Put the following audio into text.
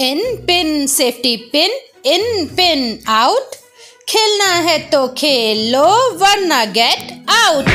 in pin safety pin in pin out खेलना है तो खेलो वरना गेट आउट